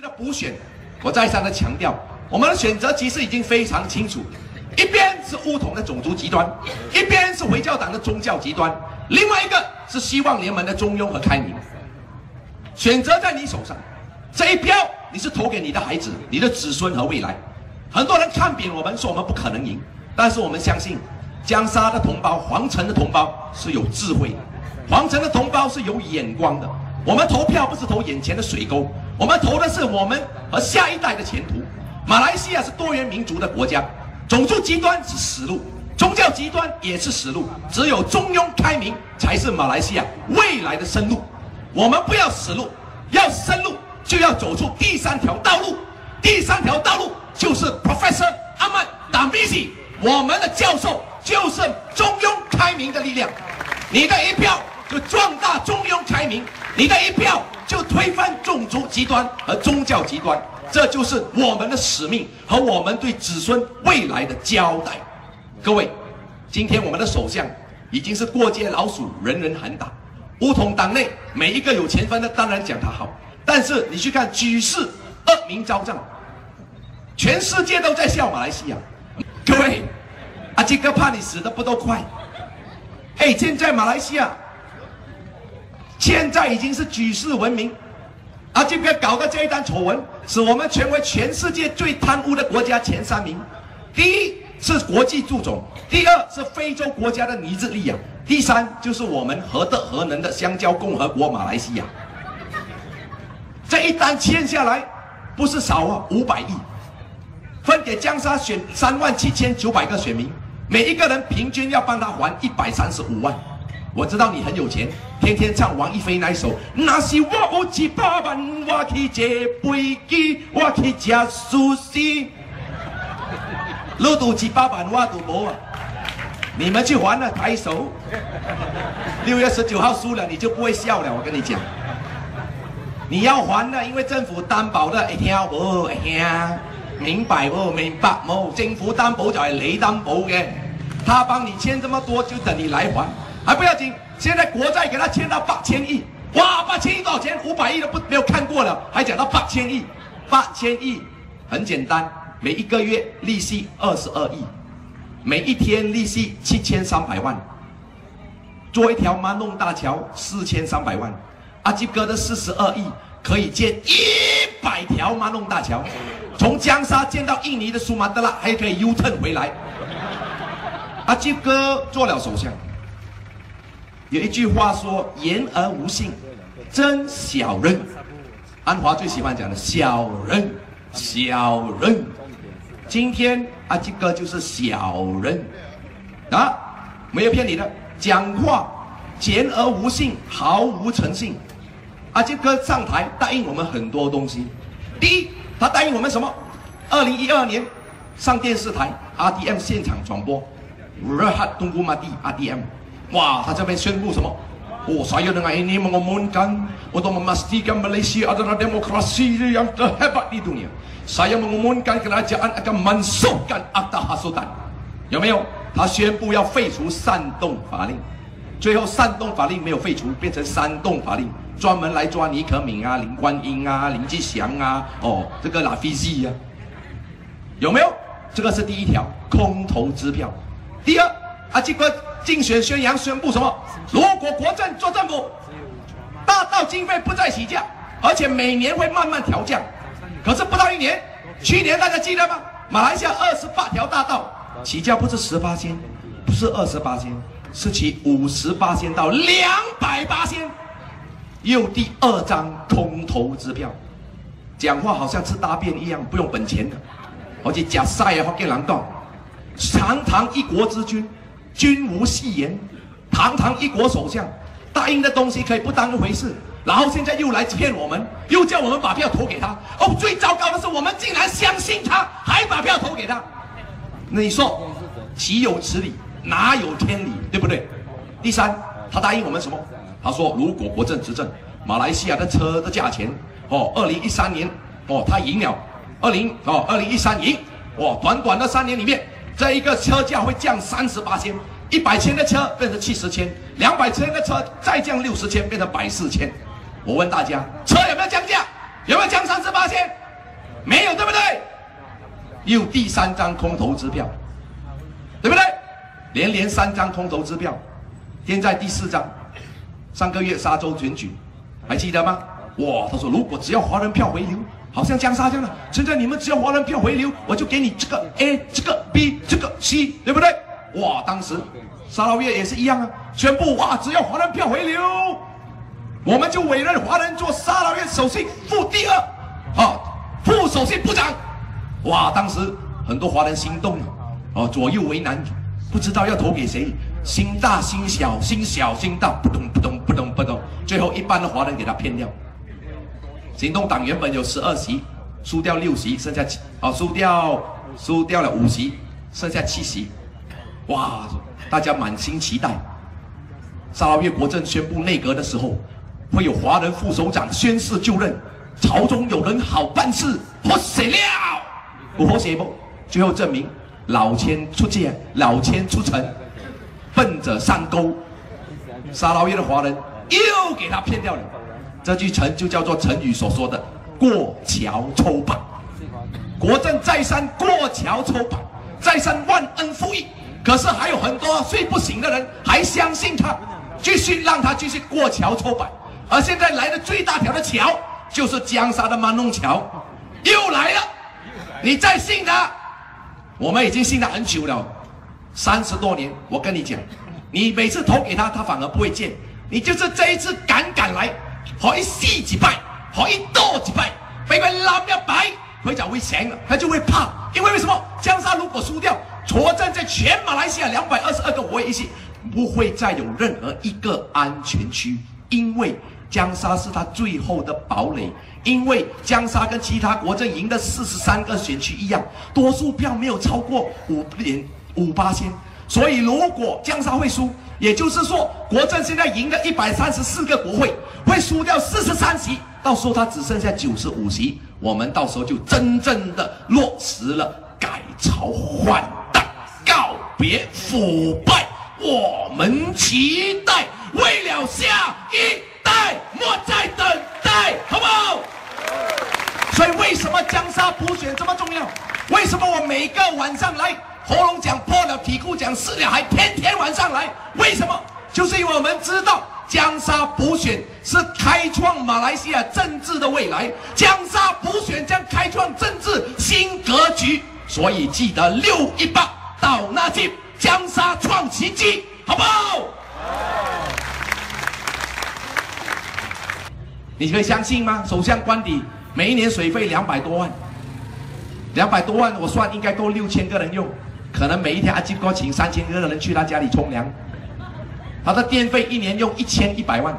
这个补选，我再三的强调，我们的选择其实已经非常清楚，一边是乌统的种族极端，一边是回教党的宗教极端，另外一个是希望联盟的中庸和开明。选择在你手上，这一票你是投给你的孩子、你的子孙和未来。很多人看扁我们，说我们不可能赢，但是我们相信，江沙的同胞、皇城的同胞是有智慧的，皇城的同胞是有眼光的。我们投票不是投眼前的水沟，我们投的是我们和下一代的前途。马来西亚是多元民族的国家，种族极端是死路，宗教极端也是死路，只有中庸开明才是马来西亚未来的生路。我们不要死路，要生路就要走出第三条道路。第三条道路就是 Professor Ahmad Dambisi，我们的教授就是中庸开明的力量。你的一票就壮大中庸开明。你的一票就推翻种族极端和宗教极端，这就是我们的使命和我们对子孙未来的交代。各位，今天我们的首相已经是过街老鼠，人人喊打。乌统党内每一个有钱分的当然讲他好，但是你去看举世恶名昭彰，全世界都在笑马来西亚。各位，阿基哥怕你死的不都快？哎，现在马来西亚。现在已经是举世闻名，啊，这边搞个这一单丑闻，使我们成为全世界最贪污的国家前三名。第一是国际助种，第二是非洲国家的尼日利亚，第三就是我们何德何能的香蕉共和国马来西亚。这一单签下来，不是少啊，五百亿，分给江沙选三万七千九百个选民，每一个人平均要帮他还一百三十五万。我知道你很有钱，天天唱王一飞那一首。那是我有几百万，我去坐飞机，我去吃寿司。你赌几百万，我赌博啊！你们去还了，抬手。六月十九号输了，你就不会笑了。我跟你讲，你要还的，因为政府担保的。听无？听，明白不？明白冇？政府担保就係你担保嘅，他帮你签这么多，就等你来还。还不要紧，现在国债给他签到八千亿，哇，八千亿多少钱？五百亿都不没有看过了，还讲到八千亿，八千亿很简单，每一个月利息二十二亿，每一天利息七千三百万，做一条马弄大桥四千三百万，阿基哥的四十二亿可以建一百条马弄大桥，从江沙建到印尼的苏马德拉，还可以 U turn 回来。阿基哥做了首相。有一句话说：“言而无信，真小人。”安华最喜欢讲的“小人，小人”。今天阿基哥就是小人啊，没有骗你的，讲话言而无信，毫无诚信。阿基哥上台答应我们很多东西，第一，他答应我们什么？二零一二年上电视台 RDM 现场转播，Rehat Tunggu Mati RDM。边宣布什么？哦，saya dengan ini mengumumkan untuk memastikan Malaysia adalah demokrasi yang terhebat di dunia. Saya mengumumkan kerajaan akan mansuhkan Akta Hasutan. 有没有？他宣布要废除煽动法令，最后煽动法令没有废除，变成煽动法令，专门来抓尼可敏啊、林冠英啊、林吉祥啊，哦，这个拉菲西啊，有没有？这个是第一条空头支票。第二，啊，这个。竞选宣扬宣布什么？如果国政做政府，大道经费不再起价，而且每年会慢慢调降。可是不到一年，去年大家记得吗？马来西亚二十八条大道起价不是十八仙，不是二十八仙，是起五十八仙到两百八仙。又第二张空头支票，讲话好像吃大便一样，不用本钱的，而且假赛啊，或给人讲，堂堂一国之君。君无戏言，堂堂一国首相答应的东西可以不当一回事，然后现在又来骗我们，又叫我们把票投给他。哦，最糟糕的是我们竟然相信他，还把票投给他。你说，岂有此理？哪有天理？对不对？第三，他答应我们什么？他说，如果国政执政，马来西亚的车的价钱，哦，二零一三年，哦，他赢了，二零哦，二零一三赢，哇，短短的三年里面。这一个车价会降三十八千，一百千的车变成七十千，两百千的车再降六十千，变成百四千。我问大家，车有没有降价？有没有降三十八千？没有，对不对？有第三张空头支票，对不对？连连三张空头支票，现在第四张。上个月沙州选举，还记得吗？哇，他说如果只要华人票回流，好像江沙这样的。现在你们只要华人票回流，我就给你这个 A，这个 B，这个 C，对不对？哇，当时沙捞越也是一样啊，宣布哇，只要华人票回流，我们就委任华人做沙捞越首席副第二，啊，副首席部长。哇，当时很多华人心动了，哦，左右为难，不知道要投给谁。心大心小，心小心大，不懂不懂不懂不懂，最后一般的华人给他骗掉。行动党原本有十二席，输掉六席，剩下七，哦，输掉输掉了五席，剩下七席。哇，大家满心期待，沙拉越国政宣布内阁的时候，会有华人副首长宣誓就任，朝中有人好办事，活死了，不活死不？最后证明老千出界，老千出城。奔着上钩，沙捞越的华人又给他骗掉了。这句成就叫做成语所说的“过桥抽板”。国政再三过桥抽板，再三忘恩负义，可是还有很多睡不醒的人还相信他，继续让他继续过桥抽板。而现在来的最大条的桥，就是江沙的马弄桥，又来了。你再信他，我们已经信他很久了。三十多年，我跟你讲，你每次投给他，他反而不会见。你就是这一次敢敢来，可以四几拜，可以多几拜，被佢冧一摆，佢就会醒了，他就会怕。因为为什么？江沙如果输掉，坐镇在全马来西亚两百二十二个国一系，不会再有任何一个安全区，因为江沙是他最后的堡垒。因为江沙跟其他国政赢的四十三个选区一样，多数票没有超过五点。五八千，所以如果江沙会输，也就是说国政现在赢了一百三十四个国会，会输掉四十三席，到时候他只剩下九十五席，我们到时候就真正的落实了改朝换代，告别腐败，我们期待为了下一代莫再等待，好不好？所以为什么江沙普选这么重要？为什么我每个晚上来？喉咙讲破了，皮裤讲湿了，还天天晚上来，为什么？就是因为我们知道江沙补选是开创马来西亚政治的未来，江沙补选将开创政治新格局，所以记得六一八到那进江沙创奇迹，好不好？你可以相信吗？首相官邸每一年水费两百多万，两百多万，我算应该够六千个人用。可能每一天阿基哥请三千个人去他家里冲凉，他的电费一年用一千一百万，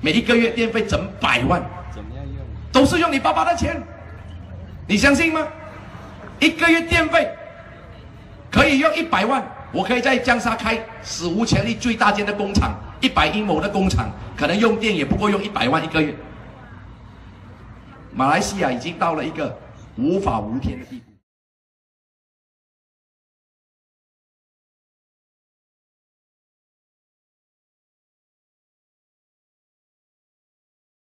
每一个月电费整百万，怎么样用？都是用你爸爸的钱，你相信吗？一个月电费可以用一百万，我可以在江沙开史无前例最大间的工厂，一百英亩的工厂，可能用电也不过用一百万一个月。马来西亚已经到了一个无法无天的地步。